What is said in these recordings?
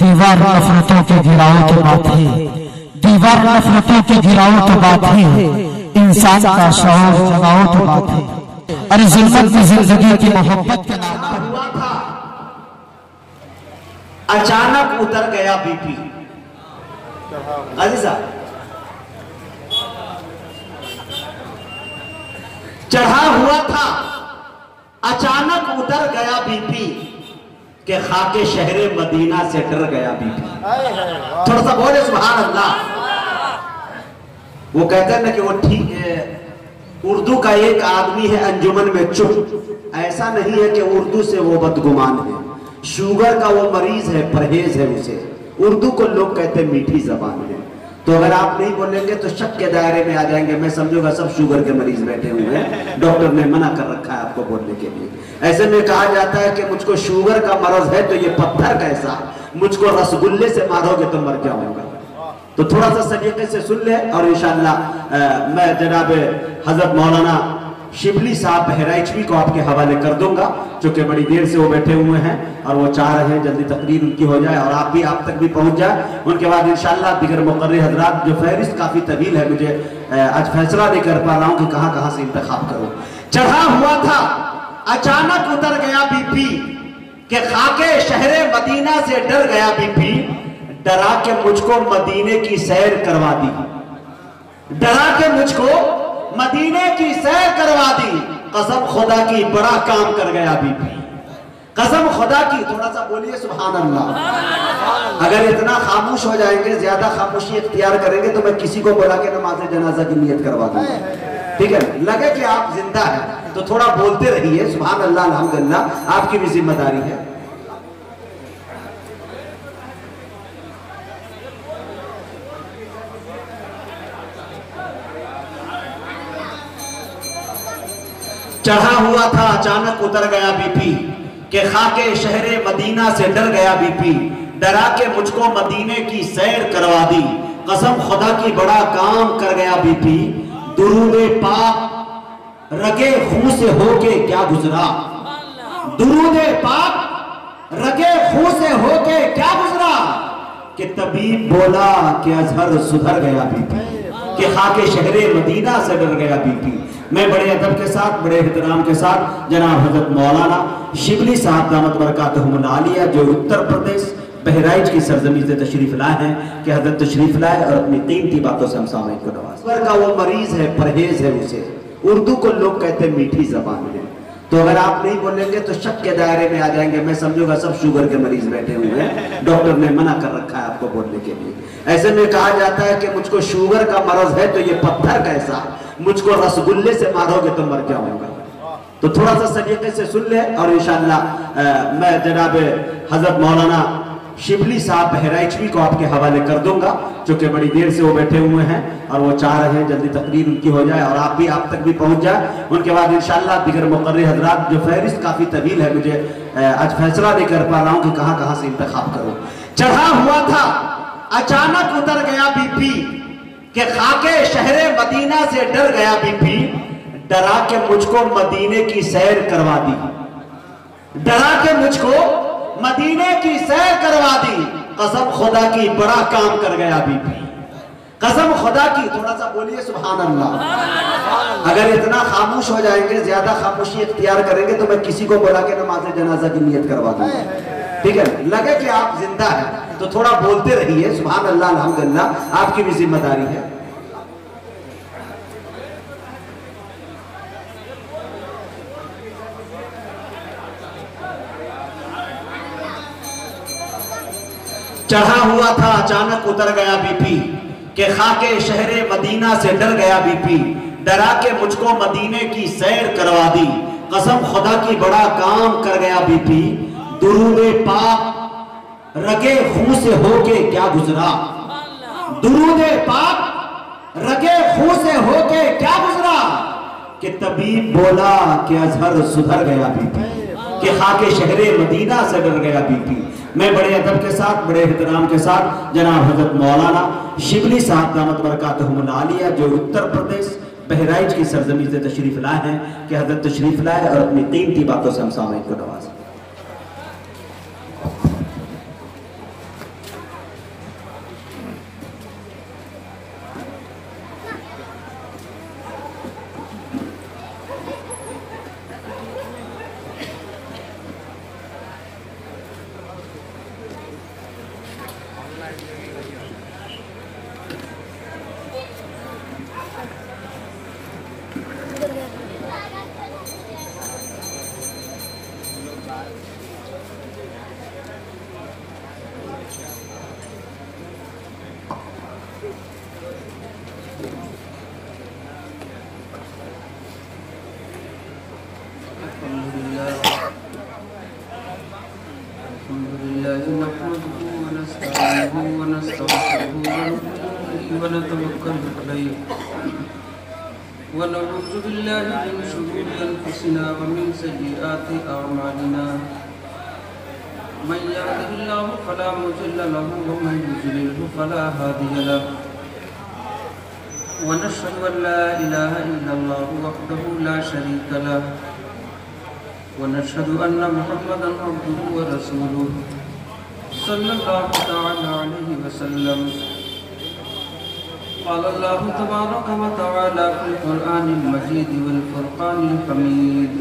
دیوار نفرتوں کے گراؤ کے بات ہے۔ دیوار نفرتوں کے گراؤ کے بات ہے۔ انسان کا شعور جگاؤ کے بات ہے۔ ارے ظلمت کی زندگی کی محبت کے نام ہوا تھا اچانک اتر گیا بی پی قاضی صاحب چڑھا ہوا تھا، اچانک اتر گیا بی پی کہ خاک شہر مدینہ سے ڈر گیا بی پی۔ تھوڑا سا بولے، سبحان اللہ۔ وہ کہتے ہیں نا کہ وہ ٹھیک ہے۔ اردو کا ایک آدمی ہے، انجمن میں چپ۔ ایسا نہیں ہے کہ اردو سے وہ بدگمان ہے۔ شوگر کا وہ مریض ہے، پرہیز ہے اسے۔ اردو کو لوگ کہتے ہیں میٹھی زبان ہے۔ تو اگر آپ نہیں بولیں گے تو شک کے دائرے میں آ جائیں گے۔ میں سمجھوں گا سب شوگر کے مریض بیٹھے ہوئے ہیں۔ ڈاکٹر نے منع کر رکھا ہے آپ کو بولنے کے لیے۔ ایسے میں کہا جاتا ہے کہ مجھ کو شوگر کا مرض ہے تو یہ پتھر کیسا مجھ کو رسگلے سے مارو گے تو مر جاؤں گا۔ تو تھوڑا سا سلیقے سے سن لے اور انشاءاللہ میں جناب حضرت مولانا شبلی صاحب بہرائچوی کو آپ کے حوالے کر دوں گا چونکہ بڑی دیر سے وہ بیٹھے ہوئے ہیں اور وہ چاہ رہے ہیں جلدی تقریر ان کی ہو جائے اور آپ بھی آپ تک بھی پہنچ جائے۔ ان کے بعد انشاءاللہ دیگر مقرر حضرات جو فہرست کافی طویل ہے، مجھے آج فیصلہ نہیں کر پا رہا ہوں کہ کہاں کہاں سے انتخاب کروں۔ چڑھا ہوا تھا، اچانک اتر گیا بی پی کہ خاک شہر مدینہ سے ڈر گیا بی پی، ڈرا کے مجھ کو مدینے کی سیر کروا دی۔ ڈرا کے مجھ کو مدینے کی سیر کروا دی۔ قسم خدا کی بڑا کام کر گیا بی پی قسم خدا کی، تھوڑا سا بولیے سبحان اللہ اگر اتنا خاموش ہو جائیں گے، زیادہ خاموشی اختیار کریں گے، تو میں کسی کو بولا کے نماز جنازہ کی نیت کروا دوں۔ ٹھیک ہے؟ لگے کہ آپ زندہ ہیں، تو تھوڑا بولتے رہیے۔ سبحان اللہ الحمدللہ، آپ کی بھی ذمہ داری ہے۔ چڑھا ہوا تھا، اچانک اتر گیا بی پی کہ خاک شہر مدینہ سے ڈر گیا بی پی۔ ڈرا کے مجھ کو مدینے کی سیر کروا دی۔ قسم خدا کی بڑا کام کر گیا بی پی۔ درود پاک رگے خون سے ہو کے کیا گزرا۔ درود پاک رگے خون سے ہو کے کیا گزرا۔ کہ طبیب بولا کہ ازہر سدھر گیا بی پی۔ کہ خاک شہر مدینہ سے ڈر گیا بی پی۔ میں بڑے ادب کے ساتھ، بڑے احترام کے ساتھ، جناب حضرت مولانا شبلی صاحب دامت برکاتہم العالیہ جو اتر پردیش بہرائچ کی سرزمین سے تشریف لائے ہیں کہ حضرت تشریف لائے اور اپنی قیمتی باتوں سے ہم سامعین کو نواز کا وہ مریض ہے، پرہیز ہے اسے۔ اردو کو لوگ کہتے ہیں میٹھی زبان ہے۔ تو اگر آپ نہیں بولیں گے تو شک کے دائرے میں آ جائیں گے۔ میں سمجھوں گا سب شوگر کے مریض بیٹھے ہوئے ہیں۔ ڈاکٹر نے منع کر رکھا ہے آپ کو بولنے کے لیے۔ ایسے میں کہا جاتا ہے کہ مجھ کو شوگر کا مرض ہے تو یہ پتھر کیسا مجھ کو رسگلے سے مارو گے تو مر جاؤں گا۔ تو تھوڑا سا سلیقے سے سن لے اور انشاءاللہ میں جناب حضرت مولانا شبلی صاحب بہرائچوی کو آپ کے حوالے کر دوں گا چونکہ بڑی دیر سے وہ بیٹھے ہوئے ہیں اور وہ چاہ رہے ہیں جلدی تقریر ان کی ہو جائے اور آپ بھی آپ تک بھی پہنچ جائے۔ ان کے بعد انشاءاللہ دیگر مقرر حضرات جو فہرست کافی طویل ہے، مجھے آج فیصلہ نہیں کر پا رہا ہوں کہ کہاں کہاں سے انتخاب کروں۔ چڑھا ہوا تھا۔ اچانک اتر گیا بی پی کہ خاک شہر مدینہ سے ڈر گیا بی پی، ڈرا کے مجھ کو مدینے کی سیر کروا دی۔ ڈرا کے مجھ کو مدینے کی سیر کروا دی۔ قسم خدا کی بڑا کام کر گیا بی پی۔ قسم خدا کی، تھوڑا سا بولیے سبحان اللہ۔ اگر اتنا خاموش ہو جائیں گے، زیادہ خاموشی اختیار کریں گے، تو میں کسی کو بولا کے نماز جنازہ کی نیت کروا دوں۔ ٹھیک ہے؟ لگے کہ آپ زندہ ہیں، تو تھوڑا بولتے رہیے، سبحان اللہ، الحمدللہ، آپ کی بھی ذمہ داری ہے۔ چڑھا ہوا تھا، اچانک اتر گیا بی پی، کہ خاک شہر مدینہ سے ڈر گیا بی پی۔ ڈرا کے مجھ کو مدینے کی سیر کروا دی۔ قسم خدا کی، بڑا کام کر گیا بی پی۔ درود پاک رگے خون سے ہو کے کیا گزرا؟ درود پاک رگے خون سے ہو کے کیا گزرا؟ کہ طبیب بولا کہ ازہر سدھر گیا بی پی کہ خاک شہر مدینہ سے ڈر گیا بی پی میں بڑے ادب کے ساتھ، بڑے احترام کے ساتھ جناب حضرت مولانا شبلی صاحب دامت برکاتہم العالیہ جو اتر پردیش بہرائچ کی سرزمین سے تشریف لائے ہیں، کہ حضرت تشریف لائے اور اپنی قیمتی باتوں سے ہم سامعین کو نوازیں۔ ونتوكل عليه ونعوذ بالله من شرور أنفسنا ومن سيئات أعمالنا. من يهده الله فلا مضل له ومن يضلله فلا هادي له. ونشهد أن لا إله إلا الله وحده لا شريك له. ونشهد أن محمدا عبده ورسوله. صلى الله تعالى عليه وسلم. قال الله تبارك وتعالى في القرآن المجيد والفرقان الحميد.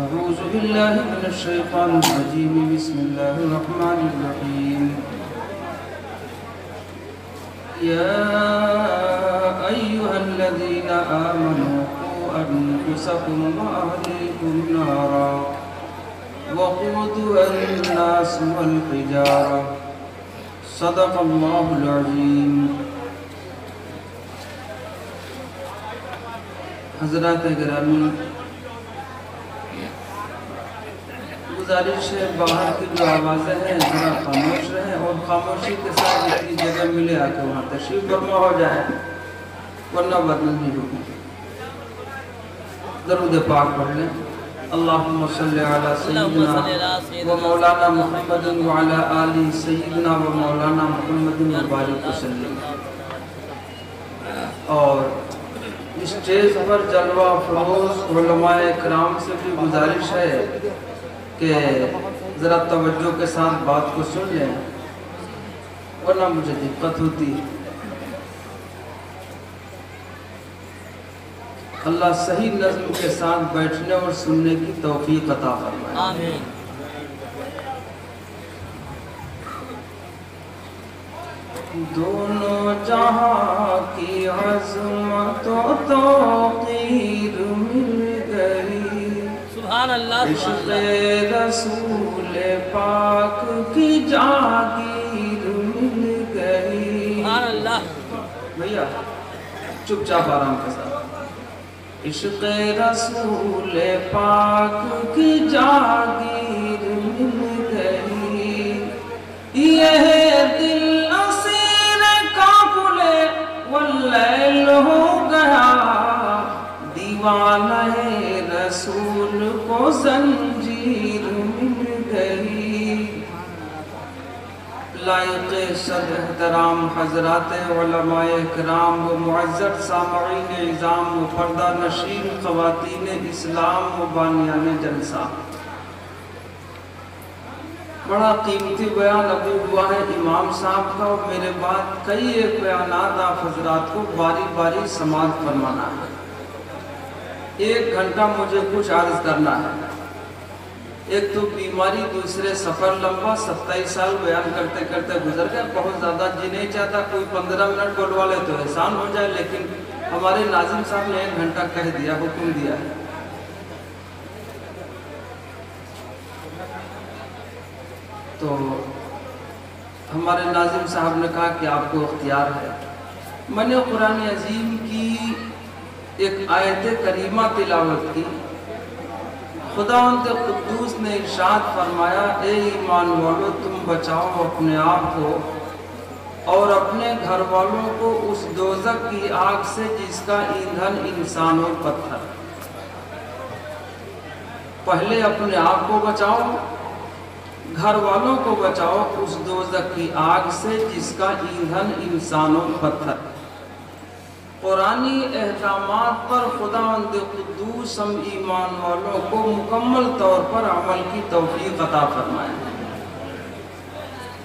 أعوذ بالله من الشيطان الرجيم. بسم الله الرحمن الرحيم. يا أيها الذين آمنوا أنفسكم وأهليكم نارا وقودها الناس والحجارة. صدق الله العظيم. حضرات گرامی گزارش ہے باہر کی جو آوازیں ہیں ذرا خاموش رہیں اور خاموشی کے ساتھ اتنی جگہ ملے آ کے وہاں تشریف فرما ہو جائے ورنہ بدل نہیں ہوگی۔ درود پاک پڑھ لیں۔ اللہم صلی علی سیدنا و مولانا محمد و علی آلی سیدنا و مولانا محمد و بارک وسلم۔ اور اسٹیج پر جلوہ فروز علماء اکرام سے بھی گزارش ہے کہ ذرا توجہ کے ساتھ بات کو سن لیں ورنہ مجھے دقت ہوتی اللہ صحیح نظم کے ساتھ بیٹھنے اور سننے کی توفیق عطا فرمائے۔ آمین۔ دونوں جہاں کی عظمت و توقیر مل گئی۔ سبحان اللہ عشق رسول پاک کی جاگیر مل گئی۔ سبحان اللہ۔ بھیا چپ چاپ آرام کے ساتھ۔ عشق رسول پاک کی جاگیر مل گئی۔ یہ واللیل ہو گیا دیوانہ رسول کو زنجیر مل گئی۔ لائق صد احترام حضرات علماء اکرام و معزز سامعین نظام و پردہ نشین، خواتین اسلام و بانیان جلسہ۔ بڑا قیمتی بیان ابھی ہوا ہے امام صاحب کا اور میرے بعد کئی ایک بیانات آپ حضرات کو باری باری سماعت فرمانا ہے۔ ایک گھنٹہ مجھے کچھ عرض کرنا ہے۔ ایک تو بیماری، دوسرے سفر لمبا، ستائیس سال بیان کرتے کرتے گزر گیا بہت زیادہ جی نہیں چاہتا، کوئی پندرہ منٹ بولوا لے تو احسان ہو جائے، لیکن ہمارے ناظم صاحب نے ایک گھنٹہ کہہ دیا، حکم دیا ہے۔ تو ہمارے ناظم صاحب نے کہا کہ آپ کو اختیار ہے۔ میں نے قرآن عظیم کی ایک آیت کریمہ تلاوت کی۔ خدا کے قدوس نے ارشاد فرمایا، اے ایمان والو، تم بچاؤ اپنے آپ کو اور اپنے گھر والوں کو اس دوزک کی آگ سے جس کا ایندھن انسان اور پتھر۔ پہلے اپنے آپ کو بچاؤ گھر والوں کو بچاؤ اس دوزک کی آگ سے جس کا ایندھن انسان و پتھر قرآنی احکامات پر خدا قدوس ہم ایمان والوں کو مکمل طور پر عمل کی توفیق عطا فرمائے۔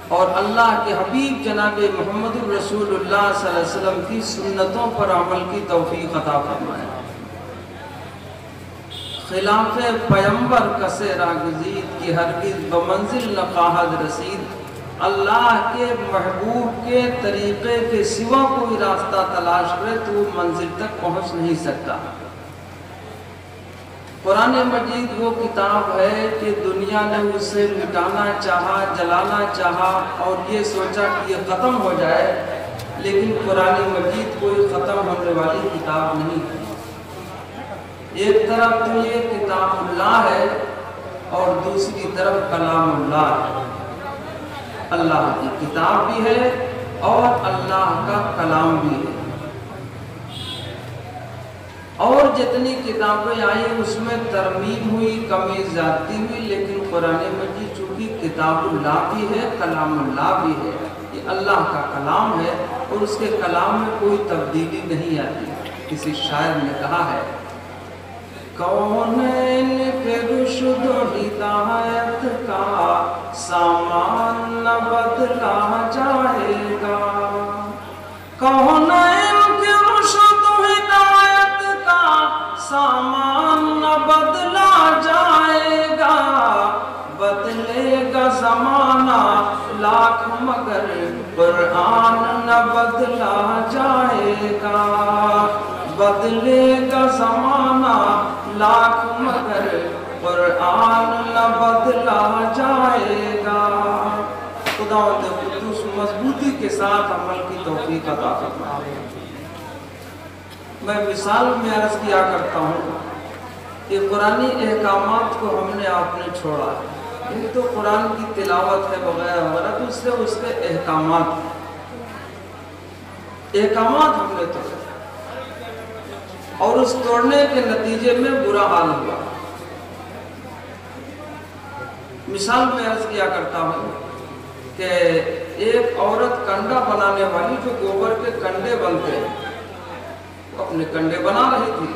اور اللہ کے حبیب جناب محمد الرسول اللہ صلی اللہ علیہ وسلم کی سنتوں پر عمل کی توفیق عطا فرمائے۔ خلاف پیمبر کسے راگزید کی ہرگز بمنزل نقاہد رسید۔ اللہ کے محبوب کے طریقے کے سوا کوئی راستہ تلاش کرے تو وہ منزل تک پہنچ نہیں سکتا۔ قرآن مجید وہ کتاب ہے کہ دنیا نے اسے مٹانا چاہا، جلانا چاہا اور یہ سوچا کہ یہ ختم ہو جائے، لیکن قرآن مجید کوئی ختم ہونے والی کتاب نہیں۔ ایک طرف تو یہ کتاب اللہ ہے اور دوسری طرف کلام اللہ ہے۔ اللہ کی کتاب بھی ہے اور اللہ کا کلام بھی ہے۔ اور جتنی کتابیں آئیں اس میں ترمیم ہوئی، کمی زیادتی ہوئی، لیکن قرآن مجید چونکہ کتاب اللہ بھی ہے، کلام اللہ بھی ہے، یہ اللہ کا کلام ہے اور اس کے کلام میں کوئی تبدیلی نہیں آتی۔ کسی شاعر نے کہا ہے کون ان پہ رشد و ہدایت کا؟ سامان نہ بدلا جائے گا۔ کون ان کے رشد و ہدایت کا؟ سامان نہ بدلا جائے گا۔ بدلے گا زمانہ، لاکھ مگر قرآن نہ بدلا جائے گا۔ بدلے گا زمانہ لاکھ مگر قرآن نہ بدلا جائے گا۔ خدا و تقدس مضبوطی کے ساتھ عمل کی توفیق عطا کرنا میں مثال میں عرض کیا کرتا ہوں کہ قرآن احکامات کو ہم نے آپ نے چھوڑا۔ ہے یہ تو قرآن کی تلاوت ہے وغیرہ وغیرہ دوسرے اس کے احکامات۔ احکامات ہم نے توڑا اور اس توڑنے کے نتیجے میں برا حال ہوا۔ مثال میں ارز کیا کرتا ہوں کہ ایک عورت کنڈا بنانے والی جو گوبر کے کنڈے بنتے ہیں، وہ اپنے کنڈے بنا رہی تھی۔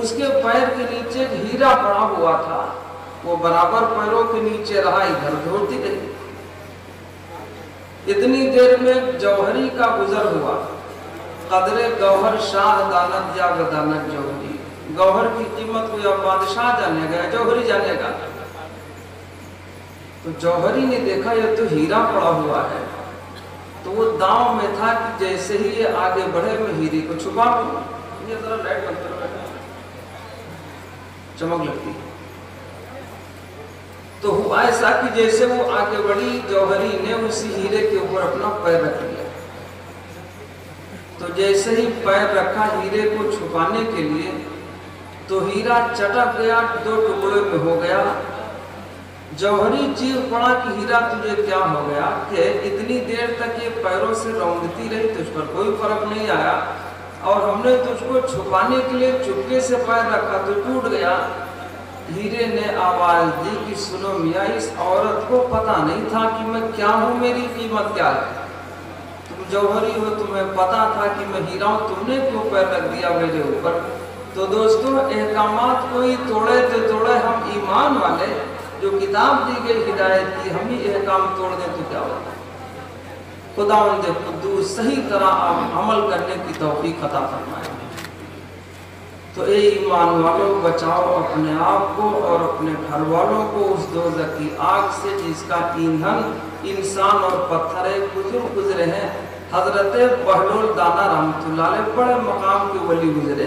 اس کے پیر کے نیچے ہیرا پڑا ہوا تھا، وہ برابر پیروں کے نیچے رہا، ادھر دھوڑتی رہی۔ اتنی دیر میں جوہری کا گزر ہوا۔ قدر گوہر شاہ دانت یا گدانت جوہری۔ گوھر کی قیمت کو یا بادشاہ جانے گا ہے جوہری جانے گا؟ تو جوہری نے دیکھا یہ تو ہیرا پڑا ہوا ہے۔ تو وہ داؤں میں تھا کہ جیسے ہی یہ آگے بڑھے میں ہیری کو چھپا یہ ذرا لائٹ بند ہے چمک لگتی۔ ہے تو ہوا ایسا کہ جیسے وہ آگے بڑھی، جوہری نے اسی ہیرے کے اوپر اپنا پیر رکھ لیا۔ تو جیسے ہی پیر رکھا ہیرے کو چھپانے کے لیے، تو ہیرا چٹک گیا، دو ٹکڑے میں ہو گیا۔ جوہری چیر پڑا کہ ہیرا، تجھے کیا ہو گیا؟ کہ اتنی دیر تک یہ پیروں سے رونگتی رہی، تجھ پر کوئی فرق نہیں آیا۔ اور ہم نے تجھ کو چھپانے کے لیے چپکے سے پیر رکھا، تو ٹوٹ گیا۔ ہیرے نے آواز دی کہ سنو میاں، اس عورت کو پتا نہیں تھا کہ میں کیا ہوں، میری قیمت کیا ہے۔ جوہری ہو، تمہیں پتا تھا کہ میں ہیرا ہوں تم نے کیوں پیر رکھ دیا میرے اوپر؟ تو دوستو، احکامات کو ہی توڑے تو توڑے ہم ایمان والے، جو کتاب دی گئے ہدایت کی، ہم ہی احکام توڑ دیں تو کیا ہوتا خدا دے قدوس صحیح طرح آپ عمل کرنے کی توفیق عطا فرمائے۔ تو اے ایمان والوں، بچاؤ اپنے آپ کو اور اپنے گھر والوں کو اس دوزہ کی آگ سے، جس کا ایندھن انسان اور پتھریں گزر گزرے ہیں۔ حضرت بہلول دانا رحمت اللہ علیہ بڑے مقام کے ولی گزرے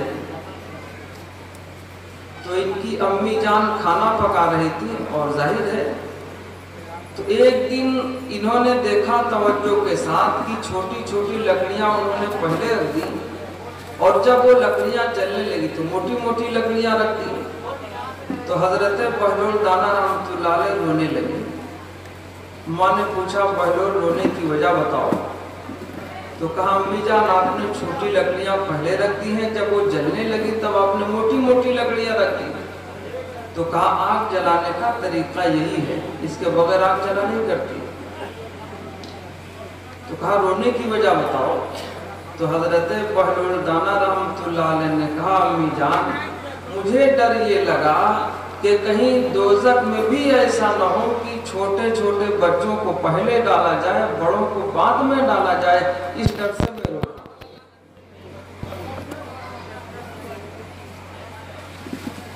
تو ان کی امی جان کھانا پکا رہی تھی اور ظاہر ہے، تو ایک دن انہوں نے دیکھا توجہ کے ساتھ کی چھوٹی چھوٹی لکڑیاں انہوں نے پہلے رکھ دی اور جب وہ لکڑیاں چلنے لگی تو موٹی موٹی لکڑیاں رکھ دی۔ تو حضرت بہلول دانا رحمت اللہ علیہ رونے لگے۔ ماں نے پوچھا، بہلول رونے کی وجہ بتاؤ۔ تو کہا، امی جان، آپ نے چھوٹی لکڑیاں پہلے رکھ دی ہیں، جب وہ جلنے لگی تب آپ نے موٹی موٹی لکڑیاں رکھ دی تو کہا، آگ جلانے کا طریقہ یہی ہے، اس کے بغیر آگ جلا نہیں کرتی. تو کہا، رونے کی وجہ بتاؤ. تو حضرت بہلول دانا رحمت اللہ علیہ نے کہا، امی جان، مجھے ڈر یہ لگا کہ کہیں دوزک میں بھی ایسا نہ ہو کہ چھوٹے چھوٹے بچوں کو پہلے ڈالا جائے، بڑوں کو بعد میں ڈالا جائے، اس ڈر سے میں روکا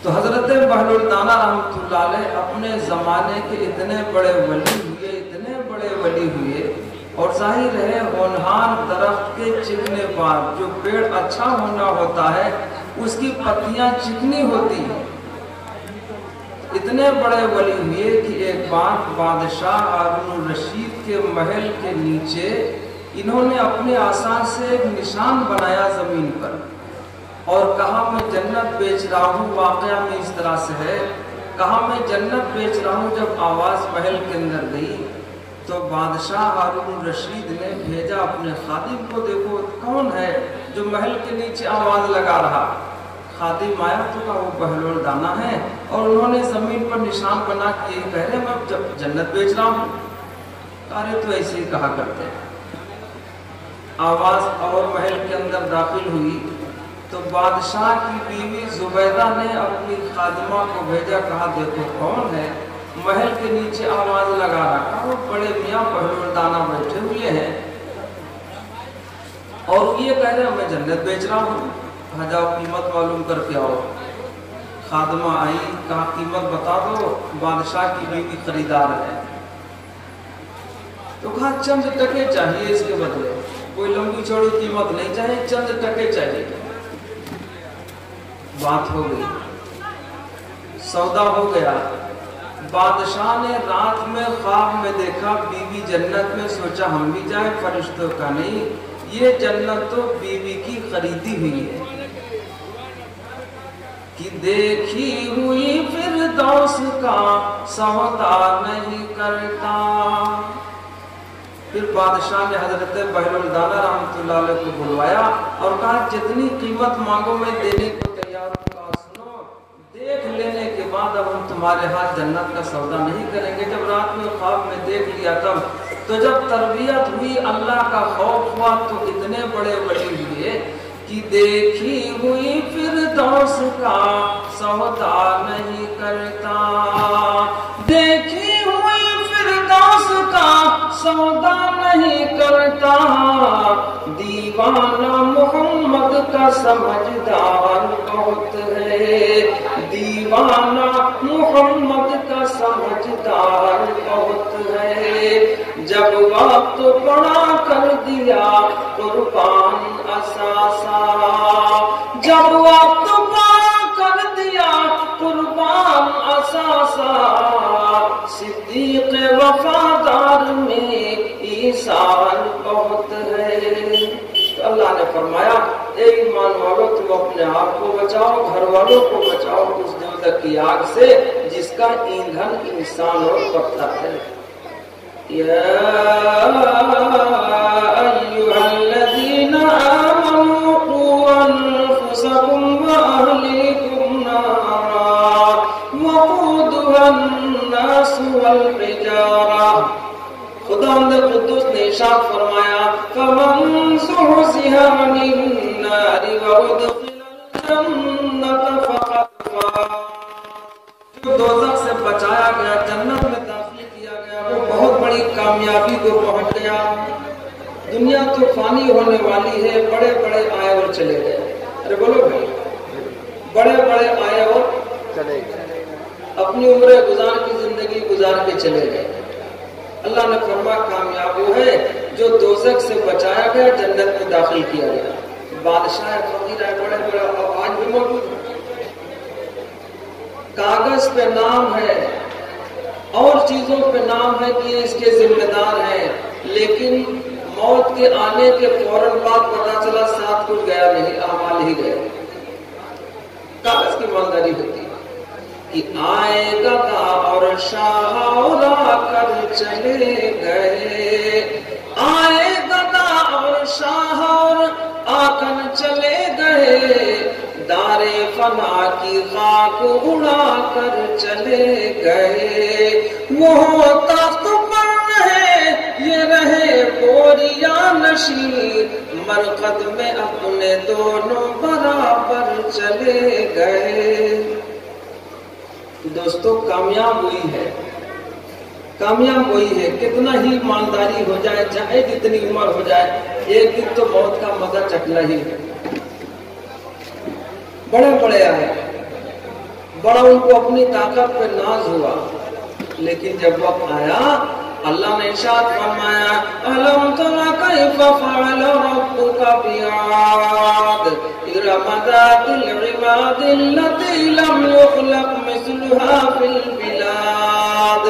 تو حضرت بحر تعالیٰ رحمت اللہ علیہ اپنے زمانے کے اتنے بڑے ولی ہوئے، اتنے بڑے ولی ہوئے، اور ظاہر ہے ہونہار درخت کے چکنے بعد جو پیڑ اچھا ہونا ہوتا ہے، اس کی پتیاں چکنی ہوتی ہیں۔ اتنے بڑے ولی ہوئے کہ ایک بات بادشاہ ہارون الرشید کے محل کے نیچے انہوں نے اپنے آسان سے ایک نشان بنایا زمین پر اور کہا، میں جنت بیچ رہا ہوں. واقعہ میں اس طرح سے ہے۔ کہا، میں جنت بیچ رہا ہوں جب آواز محل کے اندر گئی تو بادشاہ ہارون الرشید نے بھیجا اپنے خادم کو، دیکھو کون ہے جو محل کے نیچے آواز لگا رہا خادم آیا تو کہا وہ بہلول دانا ہے اور انہوں نے زمین پر نشان بنا کے یہ کہہ رہے میں جب جنت بیچ رہا ہوں۔ کارے تو ایسے کہا کرتے ہیں۔ آواز اور محل کے اندر داخل ہوئی تو بادشاہ کی بیوی زبیدہ نے اپنی خادمہ کو بھیجا، کہا، دیکھو، کون ہے؟ محل کے نیچے آواز لگا رکھا وہ بڑے میاں بہلول دانا بیٹھے ہوئے ہیں۔ اور یہ کہہ رہے ہیں، میں جنت بیچ رہا ہوں۔ جاؤ قیمت معلوم کر کے آؤ۔ خادمہ آئی کہا قیمت بتا دو، بادشاہ کی بیوی خریدار ہے۔ تو کہا چند ٹکے چاہیے اس کے بدلے؟ کوئی لمبی چھوڑی قیمت نہیں چاہیے، چند ٹکے چاہیے۔ بات ہو گئی۔ سودا ہو گیا۔ بادشاہ نے رات میں خواب میں دیکھا، بیوی جنت میں، سوچا ہم بھی جائیں، فرشتوں کا نہیں، یہ جنت تو بیوی کی خریدی ہوئی ہے۔ کہ دیکھی ہوئی پھر دوس کا سوتا نہیں کرتا۔ پھر بادشاہ نے حضرت بحر رحمت اللہ علیہ کو بلوایا اور کہا، جتنی قیمت مانگو میں دینے کو تیار ہوں۔ کہا، سنو، دیکھ لینے کے بعد اب ہم تمہارے ہاتھ جنت کا سودا نہیں کریں گے۔ جب رات میں خواب میں دیکھ لیا تب تو جب تربیت ہوئی اللہ کا خوف ہوا تو اتنے بڑے ولی ہوئے کی دیکھی ہوئی پھر دوس کا سودا نہیں کرتا۔ دیکھی ہوئی پھر دوس کا سودا نہیں کرتا۔ دیوانہ محمد کا سمجھدار بہت ہے۔ دیوانہ محمد کا سمجھدار بہت ہے۔ جب وقت پڑا کر دیا قربان اساسا۔ جب وقت پڑا کر دیا قربان اساسا۔ صدیق وفادار میں ایسان بہت ہے۔ اللہ نے فرمایا، اے ایمان والو تم اپنے آپ کو بچاؤ، گھر والوں کو بچاؤ، اس دیوتا کی آگ سے، جس کا ایندھن انسان اور پتھر ہے۔ الذين تو فانی ہونے والی ہے، بڑے بڑے آئے اور چلے گئے۔ ارے بولو بھائی، بڑے بڑے آئے اور چلے گئے۔ اپنی عمریں گزار کی زندگی گزار کے چلے گئے۔ اللہ نے فرما کامیاب وہ ہے جو دوزخ سے بچایا گیا، جنت میں داخل کیا گیا۔ بادشاہ فقیر ہے، بڑے بڑے آج بھی موجود ہیں۔ کاغذ پہ نام ہے، اور چیزوں پہ نام ہے کہ اس کے ذمہ دار ہیں، لیکن موت کے آنے کے فوراً بعد پتا چلا ساتھ کچھ گیا نہیں اعمال ہی گئے کاغذ کی مالداری ہوتی۔ کہ آئے گا اور شاہ کر چلے گئے۔ آئے گدا اور شاہ آ کر چلے گئے۔ سارے فنا کی خاک اڑا کر چلے گئے۔ وہ تخت بوریا نشیر مرکز میں اپنے دونوں برابر چلے گئے۔ دوستو، کامیاب ہوئی ہے۔ کامیاب ہوئی ہے۔ کتنا ہی ایمانداری ہو جائے، چاہے جتنی عمر ہو جائے، ایک دن تو موت کا مزہ چکلا ہی۔ ہے بڑے بڑے آئے۔ بڑا ان کو اپنی طاقت پہ ناز ہوا۔ لیکن جب وقت آیا اللہ نے ارشاد فرمایا الم ترى كيف فعل ربك بعاد؟ ارم ذات العماد التي لم يخلق مثلها في البلاد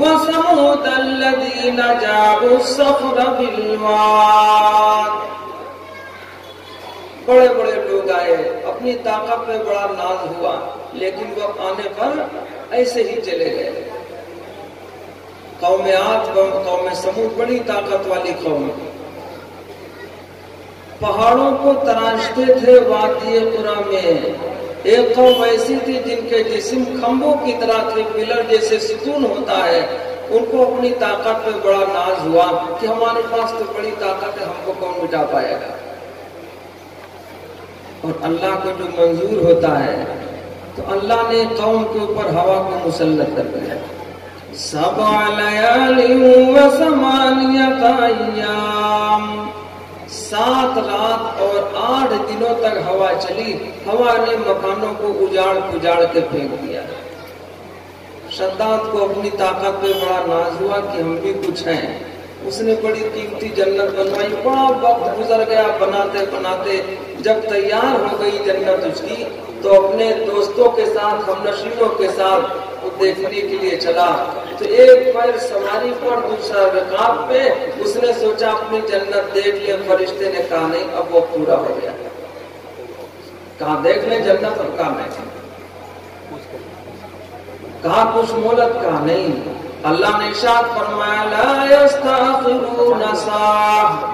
وثمود الذين جابوا الصخر بالواد. بڑے بڑے لوگ آئے، اپنی طاقت پہ بڑا ناز ہوا، لیکن وہ آنے پر ایسے ہی چلے گئے۔ قوم آج قوم سمود، بڑی طاقت والی قوم پہاڑوں کو تراشتے تھے وادی قرا میں۔ ایک قوم ایسی تھی جن کے جسم کھمبوں کی طرح تھے، پلر جیسے ستون ہوتا ہے۔ ان کو اپنی طاقت پہ بڑا ناز ہوا کہ ہمارے پاس تو بڑی طاقت ہے، ہم کو کون مٹا پائے گا؟ اور اللہ کو جو منظور ہوتا ہے، تو اللہ نے قوم کے اوپر ہوا کو مسلط کر دیا۔ سبع لیال و ثمانیت ایام۔ سات رات اور آٹھ دنوں تک ہوا چلی، ہوا نے مکانوں کو اجاڑ پجاڑ کے پھینک دیا۔ شداد کو اپنی طاقت پہ بڑا ناز ہوا کہ ہم بھی کچھ ہیں۔ اس نے بڑی قیمتی جنت بنوائی۔ بڑا وقت گزر گیا بناتے بناتے۔ جب تیار ہو گئی جنت اس کی، تو اپنے دوستوں کے ساتھ، ہم نشینوں کے ساتھ وہ دیکھنے کے لیے چلا۔ تو ایک پیر سواری پر دوسرا رکاب پہ اس نے سوچا اپنی جنت دیکھ لے فرشتے نے کہا، نہیں، اب وہ پورا ہو گیا۔ کہا، دیکھ لیں، جنت اور کہا نہیں کہا، کچھ مولت کہا نہیں۔ اللہ نے ارشاد فرمایا، لا یستاخرون ساعة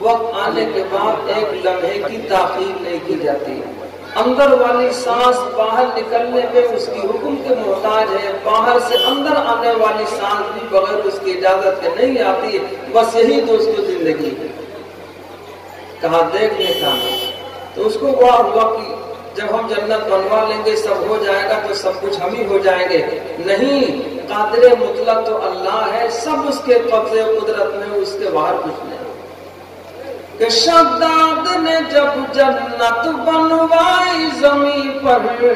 وقت آنے کے بعد ایک لمحے کی تاخیر نہیں کی جاتی۔ ہے اندر والی سانس باہر نکلنے پہ اس کی حکم کے محتاج ہے باہر سے اندر آنے والی سانس بھی بغیر اس کی اجازت کے نہیں آتی، بس یہی تو اس کی زندگی ہے۔ کہا دیکھنے کا تو اس کو بڑا ہوا کہ جب ہم جنت بنوا لیں گے، سب ہو جائے گا تو سب کچھ ہم ہی ہو جائیں گے۔ نہیں، قادر مطلق تو اللہ ہے، سب اس کے قبضے قدرت میں، اس کے باہر کچھ نہیں۔ کہ شداد نے جب جنت بنوائی زمین پر،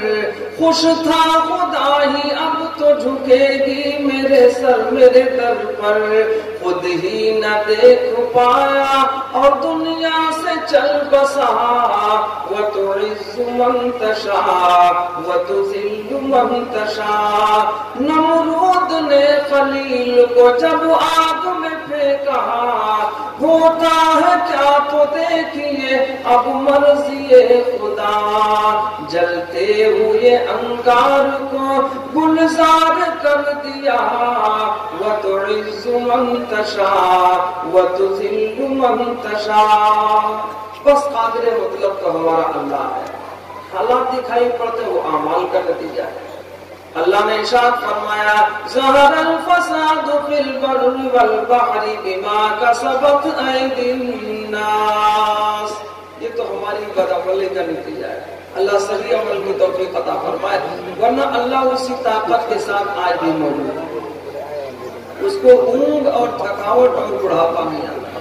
خوش تھا خدا ہی، اب تو جھکے گی میرے سر، میرے در پر۔ خود ہی نہ دیکھ پایا اور دنیا سے چل بسا۔ وہ تو عز منتشا وہ تو ذل منتشا نمرود نے خلیل کو جب آگ میں پھینکا ہوتا ہے کیا تو دیکھیے، اب مرضی خدا۔ جلتے ہوئے انگار کو گلزار کر دیا۔ وہ تو عز منتشا وہ تو ذل منتشا بس قادر مطلب تو ہمارا اللہ ہے۔ حالات دکھائی پڑتے وہ اعمال کا نتیجہ ہے۔ اللہ نے ارشاد فرمایا ظہر الفساد فی البر والبحر بما کسبت ایدی الناس۔ یہ تو ہماری بدعملی کا نتیجہ ہے۔ اللہ صحیح عمل کی توفیق عطا فرمائے، ورنہ اللہ اسی طاقت کے ساتھ آج بھی موجود ہے۔ اس کو اونگ اور تھکاوٹ اور بڑھاپا نہیں آتا۔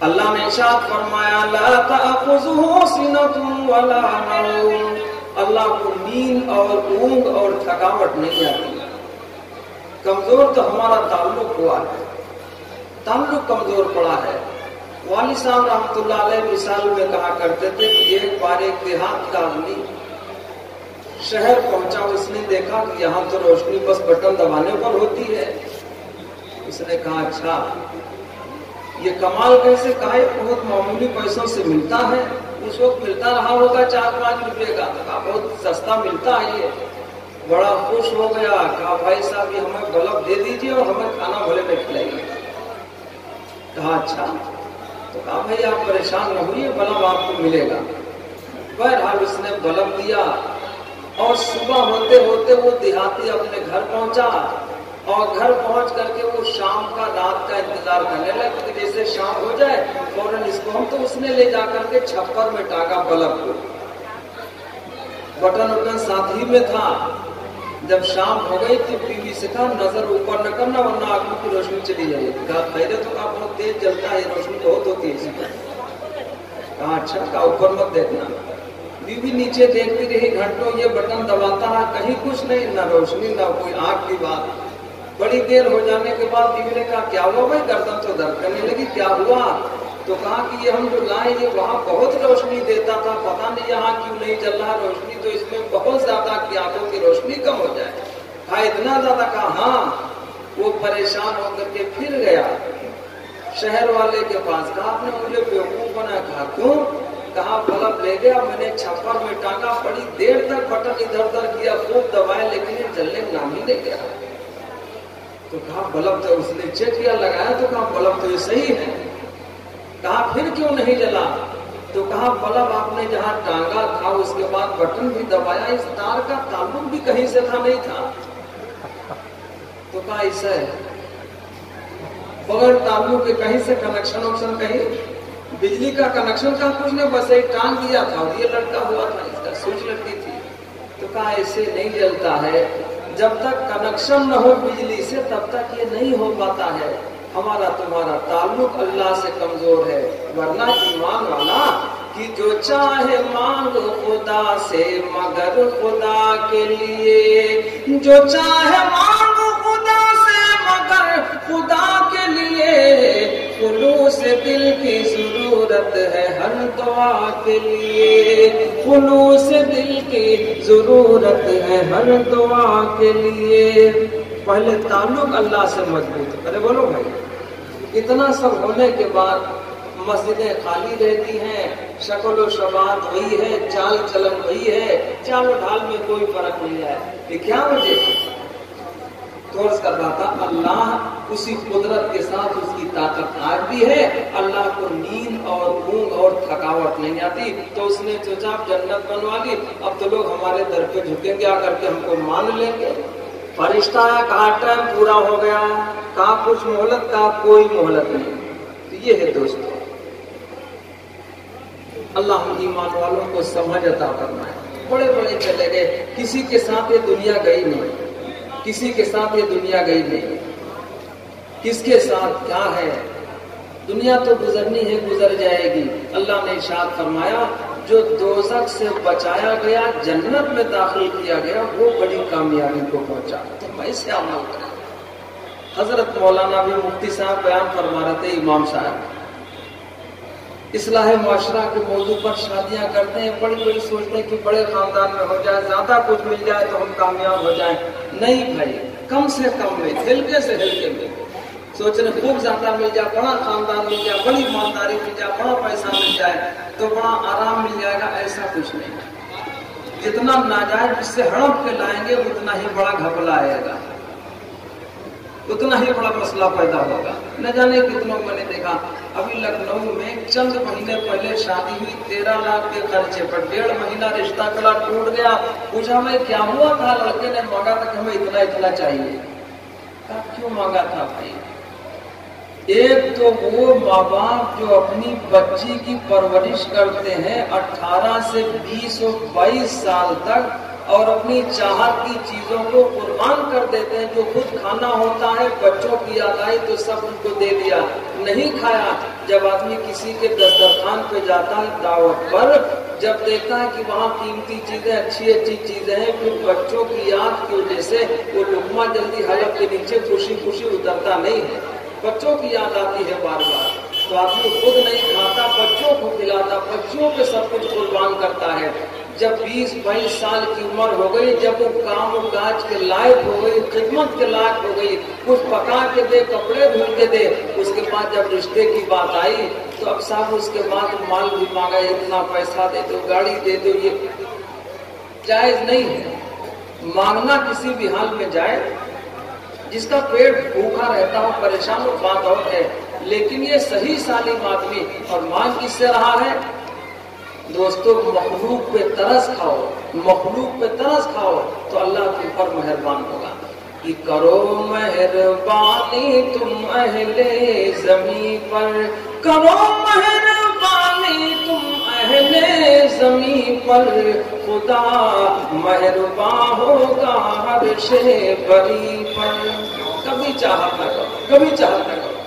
اللہ نے ارشاد فرمایا، لا تأخذه سنة ولا نوم۔ اللہ کو نیند اور اونگ اور تھکاوٹ نہیں آتی۔ کمزور تو ہمارا تعلق ہوا ہے۔ تعلق کمزور پڑا ہے۔ والی صاحب رحمۃ اللہ علیہ مثال میں کہا کرتے تھے کہ ایک بار ایک دیہات کا آدمی شہر پہنچا، اس نے دیکھا کہ یہاں تو روشنی بس بٹن دبانے پر ہوتی ہے۔ اس نے کہا اچھا یہ کمال کیسے کہا یہ بہت معمولی پیسوں سے ملتا ہے۔ اس وقت ملتا رہا ہوگا چار پانچ روپے کا۔ کہا بہت سستا ملتا ہے یہ۔ بڑا خوش ہو گیا۔ کہا بھائی صاحب، یہ ہمیں بلب دے دیجیے اور ہمیں کھانا بھلے میں کھلائیے۔ کہا اچھا۔ تو کہا بھائی، آپ پریشان نہ ہوئیے بلب آپ کو ملے گا۔ بہرحال اس نے بلب دیا اور صبح ہوتے ہوتے وہ دیہاتی اپنے گھر پہنچا۔ اور گھر پہنچ کر کے وہ شام کا رات کا انتظار کرنے لگا کہ جیسے شام ہو جائے، فوراً اس کو ہم تو اس نے لے جا کر کے چھپر میں ٹاگا بلب کو۔ بٹن وٹن ساتھ ہی میں تھا۔ جب شام ہو گئی تو بیوی بی سے کہا نظر اوپر نہ کرنا ورنہ آگوں کی روشنی چلی جائے کہا پہلے تو کہا، بہت تیز جلتا ہے روشنی بہت ہوتی ہے اسی کہا اچھا کہا، اوپر مت دیکھنا۔ بی بی نیچے دیکھتی رہی، گھنٹوں یہ بٹن دباتا رہا، کہیں کچھ نہیں، نہ روشنی، نہ کوئی آگ کی بات۔ بڑی دیر ہو جانے کے بعد بیوی نے کہا، کیا ہوا بھائی؟ گردن تو درد کرنے لگی، کیا ہوا؟ تو کہا کہ یہ ہم جو لائے، یہ وہاں بہت روشنی دیتا تھا، پتہ نہیں یہاں کیوں نہیں چل رہا روشنی، تو اس میں بہت زیادہ کی آنکھوں کی روشنی کم ہو جائے۔ کہا، اتنا زیادہ؟ کہا ہاں. وہ پریشان ہو کر کے پھر گیا۔ شہر والے کے پاس کہا آپ نے مجھے بیوقوف بنا کہا، کیوں؟ کہا بلب لے گیا میں نے چھپر میں ٹانگا، بڑی دیر تک بٹن ادھر ادھر کیا، خوب دبائے لیکن چلنے نام ہی نہیں گیا۔ تو کہا بلب تو اس نے چیک کیا، لگایا تو کہا بلب تو یہ صحیح ہے۔ کہا پھر کیوں نہیں جلا؟ تو کہا بلب آپ نے جہاں ٹانگا تھا، اس کے بعد بٹن بھی دبایا، اس تار کا تعلق بھی کہیں سے تھا؟ نہیں تھا۔ تو کہا اس ہے؟ بغیر تعلق کے کہیں سے کنیکشن وکشن کہیں؟ بجلی کا کنیکشن تھا کچھ نے بس ایک ٹانگ دیا تھا اور یہ لڑکا ہوا تھا، اس کا سوئچ لڑکی تھی۔ تو کہا سے نہیں جلتا ہے؟ جب تک کنیکشن نہ ہو بجلی سے، تب تک یہ نہیں ہو پاتا ہے۔ ہمارا تمہارا تعلق اللہ سے کمزور ہے۔ ورنہ ایمان والا، کہ جو چاہے مانگ خدا سے، مگر خدا کے لیے۔ جو چاہے مانگ خدا سے، مگر خدا کے لیے۔ خلوص دل کی ضرورت ہے ہر دعا کے لیے۔ خلوص دل کی ضرورت ہے ہر دعا کے لیے۔ پہلے تعلق اللہ سے مضبوط کرے، بولو بھائی۔ اتنا سب ہونے کے بعد مسجدیں خالی رہتی ہیں، شکل و شبات وہی ہے، چال چلن وہی ہے۔ چال و ڈھال میں کوئی فرق نہیں ہے۔ یہ کیا وجہ تو عرض کر رہا تھا، اللہ اسی قدرت کے ساتھ اس کی طاقت آج بھی ہے۔ اللہ کو نیند اور اونگ اور تھکاوٹ نہیں آتی۔ تو اس نے سوچا جنت بنوا لی۔ اب تو لوگ ہمارے در پہ جھکیں گے، آ کر کے ہم کو مان لیں گے۔ فرشتہ کہا ٹائم پورا ہو گیا۔ کہا کچھ مہلت، کا کوئی مہلت نہیں۔ تو یہ ہے دوستو، اللہ ہم ایمان والوں کو سمجھ عطا کرنا ہے بڑے بڑے چلے گئے، کسی کے ساتھ یہ دنیا گئی نہیں۔ کسی کے ساتھ یہ دنیا گئی نہیں۔ کس کے ساتھ کیا ہے؟ دنیا تو گزرنی ہے، گزر جائے گی۔ اللہ نے اشارت فرمایا، جو دوزک سے بچایا گیا، جنت میں داخل کیا گیا، وہ بڑی کامیابی کو پہنچا۔ تو ویسے عمل کریں۔ حضرت مولانا بھی مفتی صاحب بیان فرما رہے تھے، امام صاحب۔ اصلاح معاشرہ کے موضوع پر شادیاں کرتے ہیں، بڑی بڑی سوچتے ہیں کہ بڑے خاندان میں ہو جائے، زیادہ کچھ مل جائے تو ہم کامیاب ہو جائیں۔ نہیں بھائی، کم سے کم میں، ہلکے سے ہلکے میں۔ سوچ رہے خوب زیادہ مل جائے، بڑا خاندان مل جائے، بڑی ایمانداری مل جائے، بڑا پیسہ مل جائے، تو بڑا آرام مل جائے گا، ایسا کچھ نہیں۔ جتنا ناجائز جس سے ہڑپ کے لائیں گے، اتنا ہی بڑا گھبلا آئے گا۔ اتنا ہی بڑا مسئلہ پیدا ہوگا۔ نہ جانے کتنوں کو نے دیکھا۔ ابھی لکھنؤ میں چند مہینے پہلے شادی ہوئی، تیرہ لاکھ کے خرچے پر ڈیڑھ مہینہ رشتہ کلا ٹوٹ گیا۔ پوچھا میں، کیا ہوا؟ تھا لڑکے نے مانگا تھا کہ ہمیں اتنا اتنا چاہیے۔ کیوں مانگا تھا بھائی؟ ایک تو وہ ماں باپ جو اپنی بچی کی پرورش کرتے ہیں، اٹھارہ سے بیس اور بائیس سال تک اور اپنی چاہت کی چیزوں کو قربان کر دیتے ہیں۔ جو خود کھانا ہوتا ہے، بچوں کی یاد آئی تو سب ان کو دے دیا۔ نہیں کھایا، جب آدمی کسی کے دسترخوان پہ جاتا ہے دعوت پر، جب دیکھتا ہے کہ وہاں قیمتی چیزیں، اچھی اچھی چیزیں ہیں، پھر بچوں کی یاد کی وجہ سے وہ لقمہ جلدی حلق کے نیچے خوشی خوشی اترتا نہیں ہے۔ بچوں کی یاد آتی ہے بار بار۔ تو آدمی خود نہیں کھاتا، بچوں کو کھلاتا بچوں پہ سب کچھ قربان کرتا ہے۔ جب بیس بائیس سال کی عمر ہو گئی، جب وہ کام و کاج کے لائق ہو گئی، خدمت کے لائق ہو گئی، کچھ پکا کے دے، کپڑے دھل کے دے، اس کے بعد جب رشتے کی بات آئی، تو اب صاحب اس کے بعد مال بھی مانگا، اتنا پیسہ دے دو، گاڑی دے دو، یہ جائز نہیں ہے۔ مانگنا کسی بھی حال میں جائے جس کا پیٹ بھوکا رہتا ہو، پریشان ہو، بات اور ہے۔ لیکن یہ صحیح سالم آدمی اور مانگ کس سے رہا ہے؟ دوستو مخلوق پہ ترس کھاؤ، مخلوق پہ ترس کھاؤ تو اللہ تم پر مہربان ہوگا۔ کہ کرو مہربانی تم اہل زمین پر۔ کرو مہربانی تم اہل زمین پر۔ خدا مہربان ہوگا ہر شے بری پر۔ کبھی چاہت نہ کرو، کبھی چاہت نہ کرو۔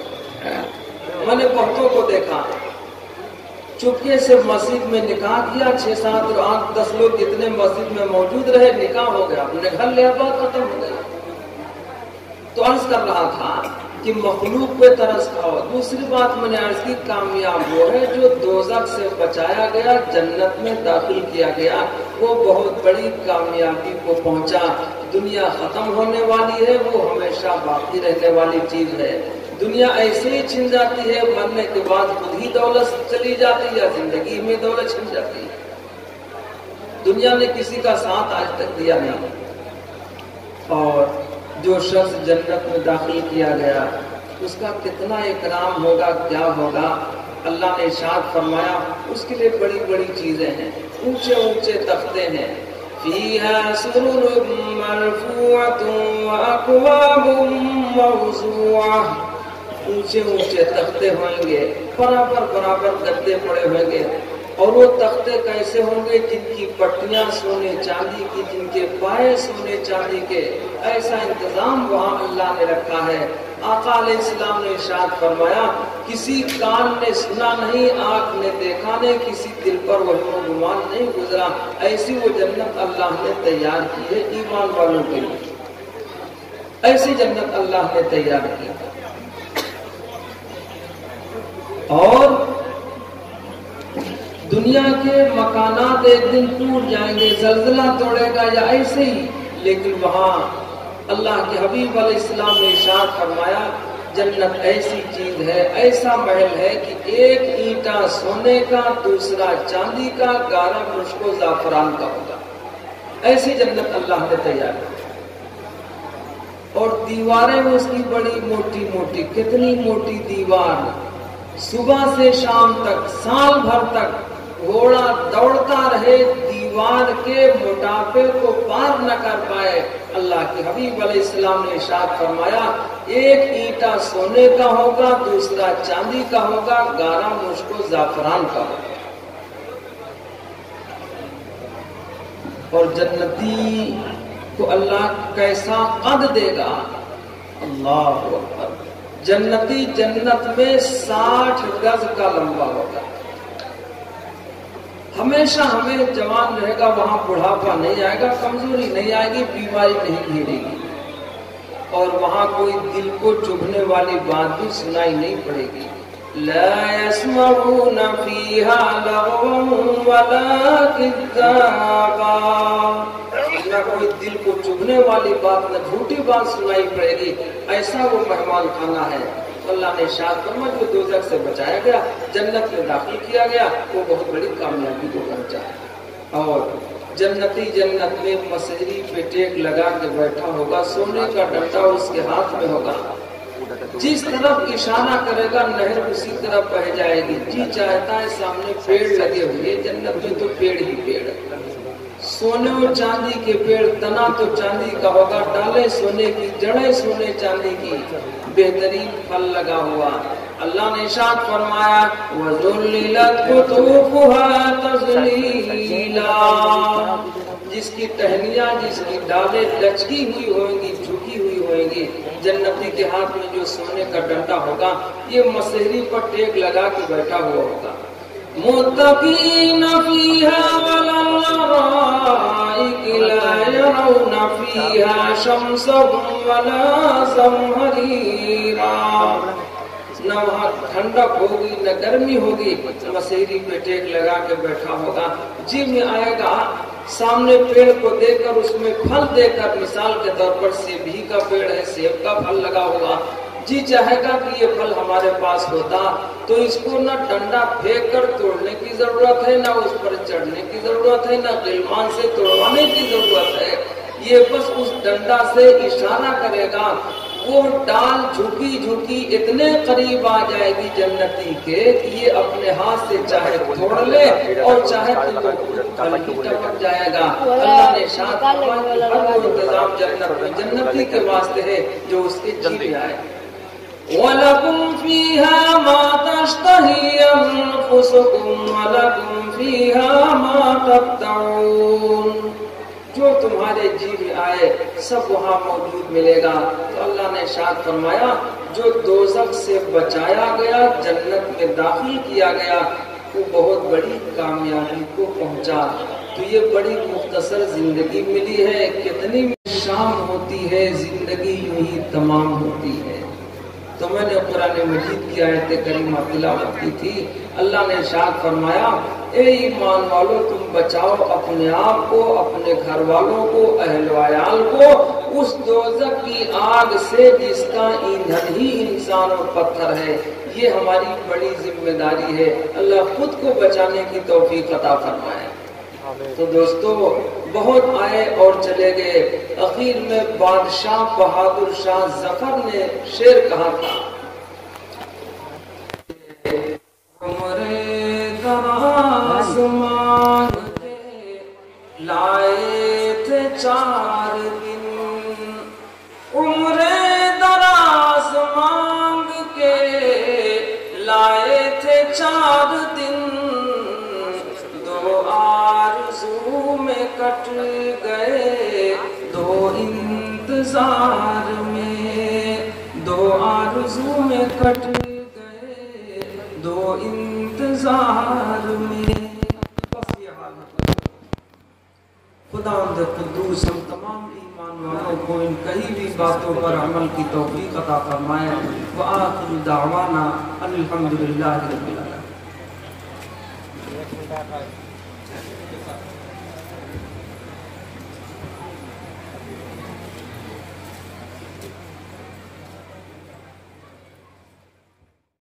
میں نے بہتوں کو دیکھا۔ چپکے سے مسجد میں نکاح کیا، چھ سات اور آٹھ دس لوگ جتنے مسجد میں موجود رہے، نکاح ہو گیا۔ اپنے گھر لیا بات ختم ہو گیا تو عرض کر رہا تھا کہ مخلوق پہ ترس کھاؤ۔ دوسری بات میں نے عرض کی، کامیاب وہ ہے جو دوزخ سے بچایا گیا، جنت میں داخل کیا گیا۔ وہ بہت بڑی کامیابی کو پہنچا۔ دنیا ختم ہونے والی ہے، وہ ہمیشہ باقی رہنے والی چیز ہے۔ دنیا ایسے ہی چھن جاتی ہے، مرنے کے بعد خود ہی دولت چلی جاتی ہے یا زندگی میں دولت چھن جاتی ہے۔ دنیا نے کسی کا ساتھ آج تک دیا نہیں۔ اور جو شخص جنت میں داخل کیا گیا، اس کا کتنا اکرام ہوگا، کیا ہوگا؟ اللہ نے ارشاد فرمایا، اس کے لیے بڑی بڑی چیزیں ہیں، اونچے اونچے تختے ہیں۔ فيها سرر مرفوعة وأكواب موضوعة۔ اونچے اونچے تختے ہوئیں گے، برابر برابر گدے پڑے ہوئیں گے۔ اور وہ تختے کیسے ہوں گے؟ جن کی پٹیاں سونے چاندی کی، جن کے پائے سونے چاندی کے۔ ایسا انتظام وہاں اللہ نے رکھا ہے۔ آقا علیہ السلام نے ارشاد فرمایا، کسی کان نے سنا نہیں، آنکھ نے دیکھا نہیں، کسی دل پر وہ گمان نہیں گزرا۔ ایسی وہ جنت اللہ نے تیار کی ہے، ایمان والوں کے لیے۔ ایسی جنت اللہ نے تیار کی۔ ہے اور دنیا کے مکانات ایک دن ٹوٹ جائیں گے، زلزلہ توڑے گا یا ایسے ہی، لیکن وہاں اللہ کے حبیب علیہ السلام نے ارشاد فرمایا، جنت ایسی چیز ہے، ایسا محل ہے کہ ایک اینٹا سونے کا، دوسرا چاندی کا گارہ مشکو زعفران کا ہوگا۔ ایسی جنت اللہ نے تیار کی۔ اور دیواریں اس کی بڑی، موٹی موٹی، کتنی موٹی دیوار صبح سے شام تک، سال بھر تک گھوڑا دوڑتا رہے دیوار کے موٹاپے کو پار نہ کر پائے۔ اللہ کے حبیب علیہ السلام نے ارشاد فرمایا، ایک اینٹا سونے کا ہوگا، دوسرا چاندی کا ہوگا گارا مشکو زعفران کا ہوگا۔ اور جنتی کو اللہ کیسا قد دے گا؟ اللہ اکبر۔ جنتی جنت میں ساٹھ گز کا لمبا ہوگا ہمیشہ ہمیں جوان رہے گا، وہاں بڑھاپا نہیں آئے گا، کمزوری نہیں آئے گی، بیماری نہیں گھیرے گی۔ اور وہاں کوئی دل کو چبھنے والی بات بھی سنائی نہیں پڑے گی۔ لا يسمعون فيها لغوا ولا كذابا نہ کوئی دل کو چبھنے والی بات نہ جھوٹی بات سنائی پڑے گی، ایسا وہ مہمان خانہ ہے۔ اللہ نے شاد فرما جو دوزخ سے بچایا گیا، جنت میں داخل کیا گیا، وہ بہت بڑی کامیابی کو پہنچا اور جنتی جنت میں مسحری پہ ٹیک لگا کے بیٹھا ہوگا، سونے کا ڈنڈا اس کے ہاتھ میں ہوگا۔ جس طرف اشارہ کرے گا، نہر اسی طرف بہ جائے گی۔ جی چاہتا ہے سامنے پیڑ لگے ہوئے، جنت میں تو پیڑ ہی پیڑ سونے اور چاندی کے پیڑ تنا تو چاندی کا ہوگا ڈالے سونے کی جڑیں سونے چاندی کی بہترین پھل لگا ہوا اللہ نے ارشاد فرمایا وَذُلِّلَتْ قُطُوفُهَا تَذْلِيلًا جس کی ٹہنیاں جس کی ڈالیں لچکی ہوئی ہوئیں گی جھکی ہوئی ہوئیں گی جنتی کے ہاتھ میں جو سونے کا ڈنڈا ہوگا یہ مسحری پر ٹیک لگا کے بیٹھا ہوا ہوگا متقین فیہا والارائک لا يرون فیہا شمسا ولا زمہریرا. نہ وہاں ٹھنڈک ہوگی، نہ گرمی ہوگی مسحری پہ ٹیک لگا کے بیٹھا ہوگا۔ جی میں آئے گا، سامنے پیڑ کو دے کر، اس میں پھل دے کر، مثال کے طور پر سیب ہی کا پیڑ ہے، سیب کا پھل لگا ہوا جی چاہے گا کہ یہ پھل ہمارے پاس ہوتا، تو اس کو نہ ڈنڈا پھینک کر توڑنے کی ضرورت ہے، نہ اس پر چڑھنے کی ضرورت ہے، نہ گلمان سے توڑوانے کی ضرورت ہے۔ یہ بس اس ڈنڈا سے اشارہ کرے گا، وہ ڈال جھکی جھکی اتنے قریب آ جائے گی جنتی کے کہ یہ اپنے ہاتھ سے چاہے توڑ لے اور چاہے ٹپک جائے گا۔ اللہ نے شاہ ہر وہ انتظام جنت میں جنتی کے واسطے ہے جو اس کے جی میں آئے۔ وَلَكُمْ فِيهَا مَا تَشْتَهِي أَنفُسُكُمْ وَلَكُمْ فِيهَا مَا تَبْتَعُونَ جو تمہارے جی میں آئے، سب وہاں موجود ملے گا۔ تو اللہ نے شاد فرمایا، جو دوزخ سے بچایا گیا، جنت میں داخل کیا گیا، وہ بہت بڑی کامیابی کو پہنچا۔ تو یہ بڑی مختصر زندگی ملی ہے، کتنی شام ہوتی ہے، زندگی یوں ہی تمام ہوتی ہے۔ تو میں نے قرآن مجید کی آیت کریمہ تلاوت کی تھی۔ اللہ نے شاد فرمایا، اے ایمان والو، تم بچاؤ اپنے آپ کو، اپنے گھر والوں کو، اہل ویال کو۔ اس دوزک کی آگ سے جس کا ایندھن ہی انسان اور پتھر ہے۔ یہ ہماری بڑی ذمہ داری ہے۔ اللہ خود کو بچانے کی توفیق عطا فرمائے۔ تو دوستو، بہت آئے اور چلے گئے۔ اخیر میں بادشاہ بہادر شاہ ظفر نے شیر کہا تھا۔ انتظار میں دو آرزو میں کٹ گئے، دو انتظار میں۔ خدا اندر قدوس، ہم تمام ایمان والوں کو ان کئی بھی باتوں پر عمل کی توفیق عطا فرمائے۔ وآخر دعوانا الحمدللہ رب العالمین۔